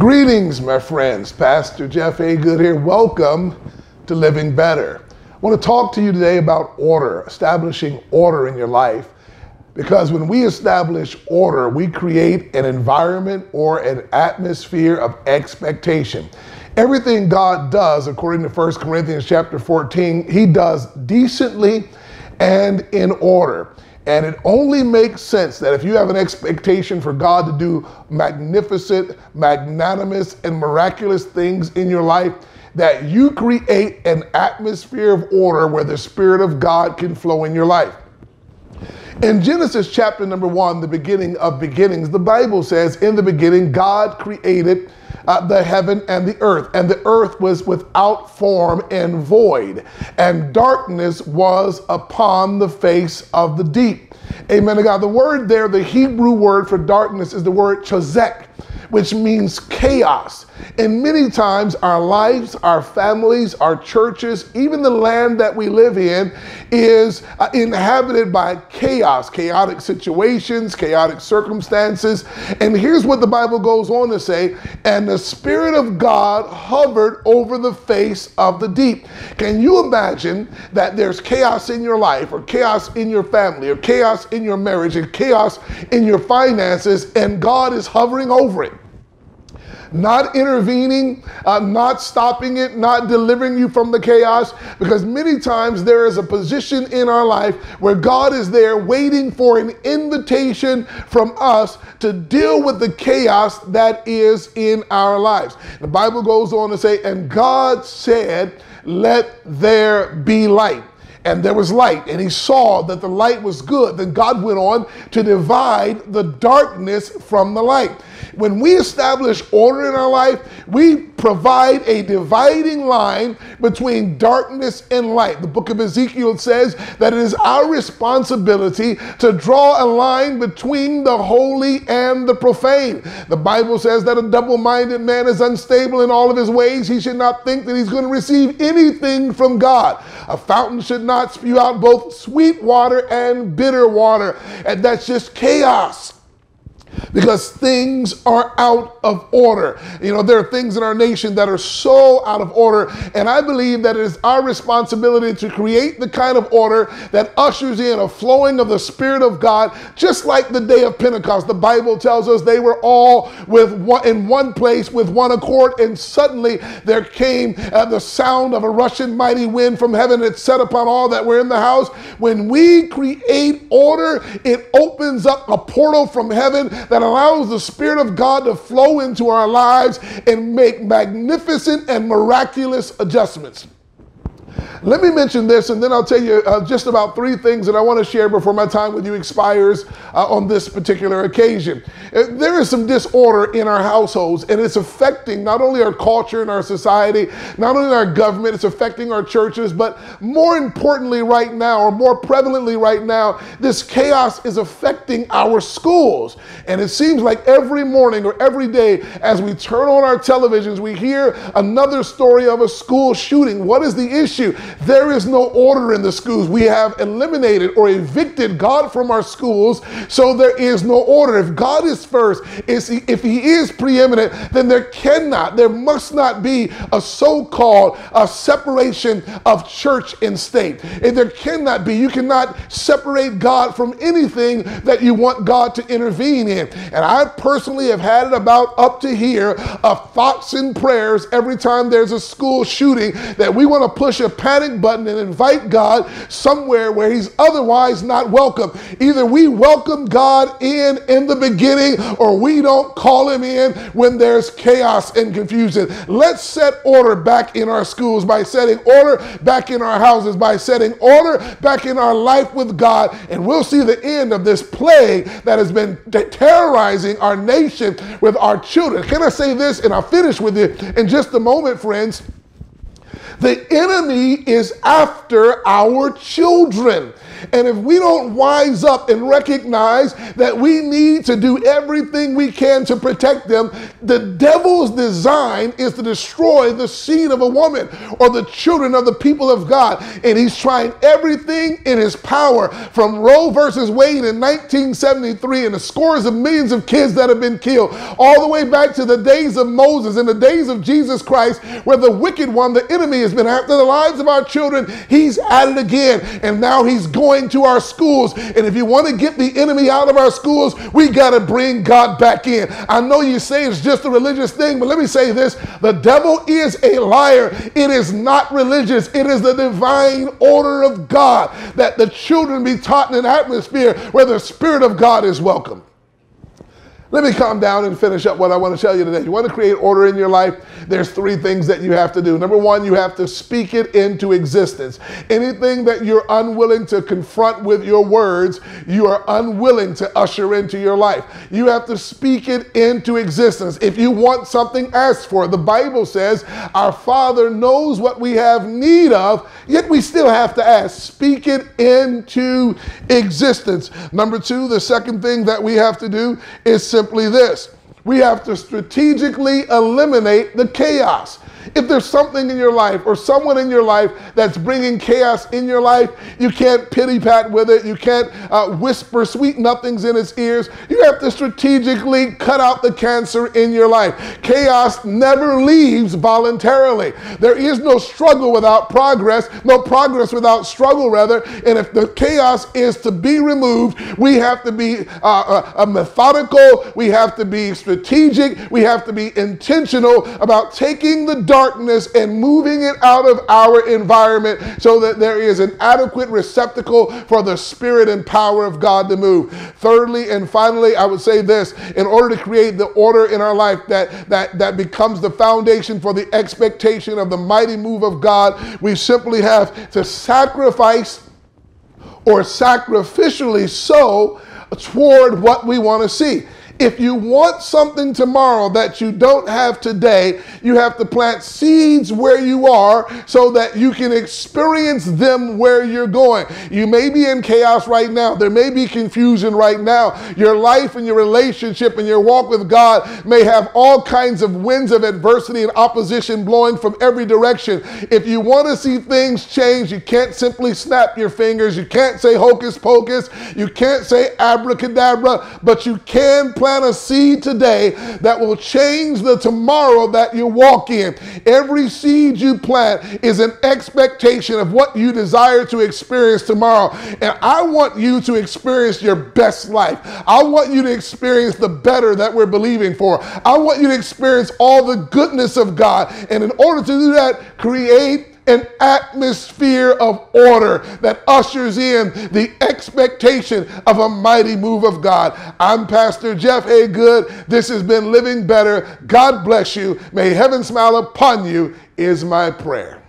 Greetings, my friends. Pastor Jeff A. Good here. Welcome to Living Better. I want to talk to you today about order, establishing order in your life. Because when we establish order, we create an environment or an atmosphere of expectation. Everything God does, according to 1 Corinthians chapter 14, he does decently and in order. And it only makes sense that if you have an expectation for God to do magnificent, magnanimous, and miraculous things in your life, that you create an atmosphere of order where the Spirit of God can flow in your life. In Genesis chapter number one, the beginning of beginnings, the Bible says, In the beginning, God created uh, the heaven and the earth, and the earth was without form and void, and darkness was upon the face of the deep. Amen to God. The word there, the Hebrew word for darkness, is the word chazek which means chaos. And many times our lives, our families, our churches, even the land that we live in is uh, inhabited by chaos, chaotic situations, chaotic circumstances. And here's what the Bible goes on to say and the Spirit of God hovered over the face of the deep. Can you imagine that there's chaos in your life, or chaos in your family, or chaos in your marriage, and chaos in your finances, and God is hovering over it? not intervening, uh, not stopping it, not delivering you from the chaos. Because many times there is a position in our life where God is there waiting for an invitation from us to deal with the chaos that is in our lives. The Bible goes on to say, and God said, Let there be light and there was light, and he saw that the light was good. Then God went on to divide the darkness from the light. When we establish order in our life, we provide a dividing line between darkness and light. The book of Ezekiel says that it is our responsibility to draw a line between the holy and the profane. The Bible says that a double minded man is unstable in all of his ways. He should not think that he's going to receive anything from God. A fountain should not spew out both sweet water and bitter water. And that's just chaos because things are out of order. You know, there are things in our nation that are so out of order, and I believe that it is our responsibility to create the kind of order that ushers in a flowing of the Spirit of God, just like the day of Pentecost. The Bible tells us they were all with one, in one place with one accord, and suddenly there came uh, the sound of a rushing mighty wind from heaven. It set upon all that were in the house. When we create order, it opens up a portal from heaven that allows the Spirit of God to flow into our lives and make magnificent and miraculous adjustments. Let me mention this, and then I'll tell you uh, just about three things that I want to share before my time with you expires uh, on this particular occasion. Uh, there is some disorder in our households, and it's affecting not only our culture and our society, not only our government, it's affecting our churches, but more importantly, right now, or more prevalently right now, this chaos is affecting our schools. And it seems like every morning or every day, as we turn on our televisions, we hear another story of a school shooting. What is the issue? There is no order in the schools. We have eliminated or evicted God from our schools, so there is no order. If God is first, if He is preeminent, then there cannot, there must not be a so called a separation of church and state. And there cannot be. You cannot separate God from anything that you want God to intervene in. And I personally have had it about up to here of thoughts and prayers every time there's a school shooting that we want to push a panic button and invite God somewhere where he's otherwise not welcome. Either we welcome God in in the beginning or we don't call him in when there's chaos and confusion. Let's set order back in our schools by setting order back in our houses, by setting order back in our life with God, and we'll see the end of this plague that has been terrorizing our nation with our children. Can I say this? And I'll finish with it in just a moment, friends. The enemy is after our children. And if we don't wise up and recognize that we need to do everything we can to protect them, the devil's design is to destroy the seed of a woman or the children of the people of God. And he's trying everything in his power from Roe versus Wade in 1973 and the scores of millions of kids that have been killed, all the way back to the days of Moses and the days of Jesus Christ, where the wicked one, the enemy, has been after the lives of our children. He's at it again. And now he's going going to our schools. And if you want to get the enemy out of our schools, we got to bring God back in. I know you say it's just a religious thing, but let me say this the devil is a liar. It is not religious, it is the divine order of God that the children be taught in an atmosphere where the Spirit of God is welcome. Let me calm down and finish up what I want to tell you today. You want to create order in your life? There's three things that you have to do. Number one, you have to speak it into existence. Anything that you're unwilling to confront with your words, you are unwilling to usher into your life. You have to speak it into existence. If you want something, ask for it. The Bible says our Father knows what we have need of, yet we still have to ask. Speak it into existence. Number two, the second thing that we have to do is simply this we have to strategically eliminate the chaos. If there's something in your life or someone in your life that's bringing chaos in your life, you can't pity pat with it. You can't uh, whisper sweet nothings in its ears. You have to strategically cut out the cancer in your life. Chaos never leaves voluntarily. There is no struggle without progress, no progress without struggle, rather. And if the chaos is to be removed, we have to be uh, uh, methodical, we have to be strategic, we have to be intentional about taking the darkness and moving it out of our environment so that there is an adequate receptacle for the spirit and power of God to move. Thirdly and finally, I would say this in order to create the order in our life that, that, that becomes the foundation for the expectation of the mighty move of God, we simply have to sacrifice or sacrificially sow toward what we want to see. If you want something tomorrow that you don't have today, you have to plant seeds where you are so that you can experience them where you're going. You may be in chaos right now. There may be confusion right now. Your life and your relationship and your walk with God may have all kinds of winds of adversity and opposition blowing from every direction. If you want to see things change, you can't simply snap your fingers. You can't say hocus pocus. You can't say abracadabra, but you can plant plant a seed today that will change the tomorrow that you walk in. Every seed you plant is an expectation of what you desire to experience tomorrow. And I want you to experience your best life. I want you to experience the better that we're believing for. I want you to experience all the goodness of God. And in order to do that, create an atmosphere of order that ushers in the expectation of a mighty move of God. I'm Pastor Jeff A. Good. This has been Living Better. God bless you. May heaven smile upon you, is my prayer.